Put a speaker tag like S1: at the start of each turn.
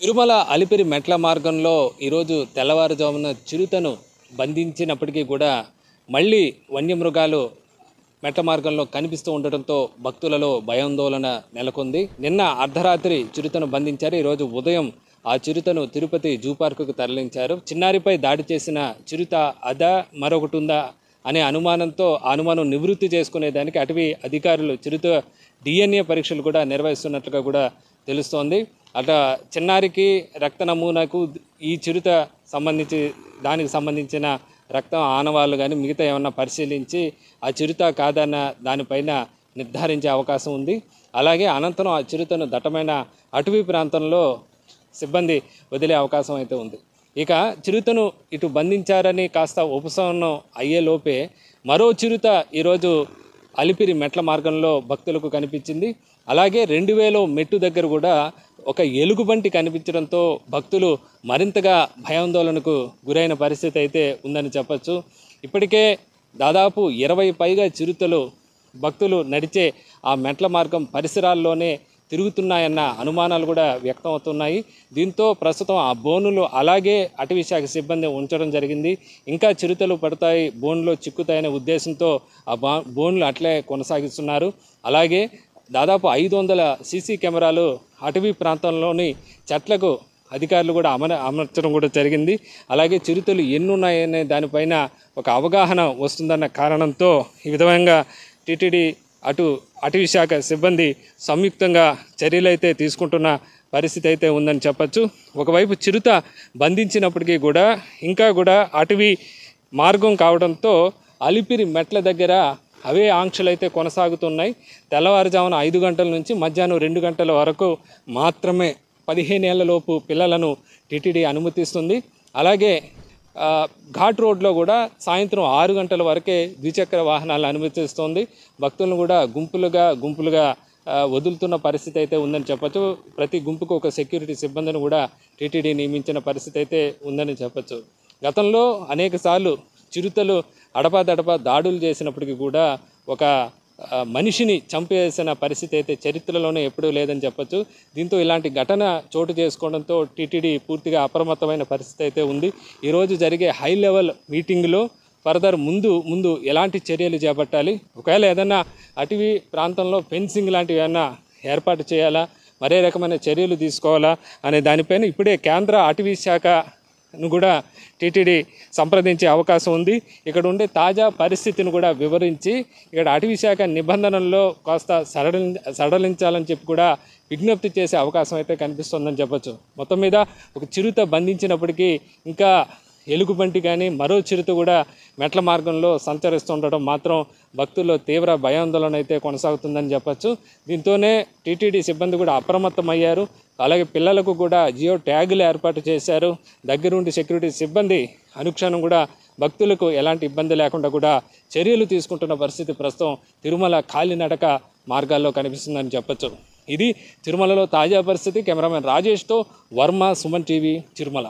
S1: తిరుమల అలిపిరి మెట్ల మార్గంలో ఈరోజు తెల్లవారుజామున చిరుతను బంధించినప్పటికీ కూడా మళ్ళీ వన్యమృగాలు మెట్ల మార్గంలో కనిపిస్తూ ఉండటంతో భక్తులలో భయాందోళన నెలకొంది. నిన్న అర్ధరాత్రి చిరుతను బంధించారు. ఈరోజు ఉదయం ఆ చిరుతను తిరుపతి జూ పార్కుకు తరలించారు. చిన్నారిపై దాడి చేసిన చిరుత అదా మరొకటి ఉందా అనే అనుమానంతో ఆ అనుమానం నివృత్తి చేసుకునేదానికి అటవీ అధికారులు చిరుత డిఎన్ఏ పరీక్షలు కూడా నిర్వహిస్తున్నట్లుగా కూడా తెలుస్తోంది. అట చిన్నారికి రక్త నమూనాకు ఈ చిరుత సంబంధించి దానికి సంబంధించిన రక్తం ఆనవాళ్ళు కానీ మిగతా ఏమన్నా పరిశీలించి ఆ చిరుత కాదన్న దానిపైన నిర్ధారించే అవకాశం ఉంది. అలాగే అనంతరం ఆ చిరుతను దట్టమైన అటవీ ప్రాంతంలో సిబ్బంది వదిలే అవకాశం అయితే ఉంది. ఇక చిరుతను ఇటు బంధించారని కాస్త ఉపశమనం అయ్యేలోపే మరో చిరుత ఈరోజు అలిపిరి మెట్ల మార్గంలో భక్తులకు కనిపించింది. అలాగే రెండు వేల మెట్టు దగ్గర కూడా ఒక ఎలుగుబంటి కనిపించడంతో భక్తులు మరింతగా భయాందోళనకు గురైన పరిస్థితి అయితే ఉందని చెప్పచ్చు. ఇప్పటికే దాదాపు ఇరవై పైగా చిరుతలు భక్తులు నడిచే ఆ మెట్ల మార్గం పరిసరాల్లోనే తిరుగుతున్నాయన్న అనుమానాలు కూడా వ్యక్తం అవుతున్నాయి. దీంతో ప్రస్తుతం ఆ బోనులు అలాగే అటవీ శాఖ సిబ్బంది ఉంచడం జరిగింది. ఇంకా చిరుతలు పడతాయి బోన్లో చిక్కుతాయనే ఉద్దేశంతో ఆ బా బోన్లు అట్లే కొనసాగిస్తున్నారు. అలాగే దాదాపు ఐదు వందల సీసీ కెమెరాలు అటవీ ప్రాంతంలోని చెట్లకు అధికారులు కూడా అమర అమర్చడం కూడా జరిగింది. అలాగే చిరుతలు ఎన్నున్నాయనే దానిపైన ఒక అవగాహన వస్తుందన్న కారణంతో ఈ విధంగా టీటీడీ అటు అటవీ శాఖ సిబ్బంది సంయుక్తంగా చర్యలైతే తీసుకుంటున్న పరిస్థితి అయితే ఉందని చెప్పచ్చు. ఒకవైపు చిరుత బంధించినప్పటికీ కూడా ఇంకా కూడా అటవీ మార్గం కావడంతో అలిపిరి మెట్ల దగ్గర అవే ఆంక్షలు అయితే కొనసాగుతున్నాయి. తెల్లవారుజామున ఐదు గంటల నుంచి మధ్యాహ్నం రెండు గంటల వరకు మాత్రమే పదిహేనేళ్ళలోపు పిల్లలను టీటీడీ అనుమతిస్తుంది. అలాగే ఘాట్ రోడ్లో కూడా సాయంత్రం ఆరు గంటల వరకే ద్విచక్ర వాహనాలను అనుమతిస్తుంది. భక్తులను కూడా గుంపులుగా గుంపులుగా వదులుతున్న పరిస్థితి అయితే ఉందని చెప్పచ్చు. ప్రతి గుంపుకు ఒక సెక్యూరిటీ సిబ్బందిని కూడా టీటీడీ నియమించిన పరిస్థితి అయితే ఉందని చెప్పచ్చు. గతంలో అనేక సార్లు చిరుతలు అడపాదడపా దాడులు చేసినప్పటికీ కూడా ఒక మనిషిని చంపేసిన పరిస్థితి అయితే చరిత్రలోనే ఎప్పుడూ లేదని చెప్పొచ్చు. దీంతో ఇలాంటి ఘటన చోటు చేసుకోవడంతో టీటీడీ పూర్తిగా అప్రమత్తమైన పరిస్థితి అయితే ఉంది. ఈరోజు జరిగే హై లెవెల్ మీటింగ్లో ఫర్దర్ ముందు ముందు ఎలాంటి చర్యలు చేపట్టాలి? ఒకవేళ ఏదైనా అటవీ ప్రాంతంలో ఫెన్సింగ్ లాంటివి ఏమైనా ఏర్పాటు చేయాలా? మరే రకమైన చర్యలు తీసుకోవాలా? అనే దానిపైన ఇప్పుడే కేంద్ర అటవీ శాఖ ను కూడా టీటీడీ సంప్రదించే అవకాశం ఉంది. ఇక్కడ ఉండే తాజా పరిస్థితిని కూడా వివరించి ఇక్కడ అటవీ శాఖ నిబంధనల్లో కాస్త సడలి సడలించాలని చెప్పి కూడా విజ్ఞప్తి చేసే అవకాశం అయితే కనిపిస్తుందని చెప్పచ్చు. మొత్తం మీద ఒక చిరుత బంధించినప్పటికీ ఇంకా ఎలుగుబంటి కానీ మరో చిరుత కూడా మెట్ల మార్గంలో సంచరిస్తుండటం మాత్రం భక్తుల్లో తీవ్ర భయాందోళన అయితే కొనసాగుతుందని చెప్పొచ్చు. దీంతోనే టీటీడీ సిబ్బంది కూడా అప్రమత్తమయ్యారు. అలాగే పిల్లలకు కూడా జియో ట్యాగులు ఏర్పాటు చేశారు. దగ్గరుండి సెక్యూరిటీ సిబ్బంది అనుక్షణం కూడా భక్తులకు ఎలాంటి ఇబ్బంది లేకుండా కూడా చర్యలు తీసుకుంటున్న పరిస్థితి ప్రస్తుతం తిరుమల కాలినడక మార్గాల్లో కనిపిస్తుందని చెప్పచ్చు. ఇది తిరుమలలో తాజా పరిస్థితి. కెమెరామెన్ రాజేష్తో వర్మ సుమన్ టీవీ తిరుమల.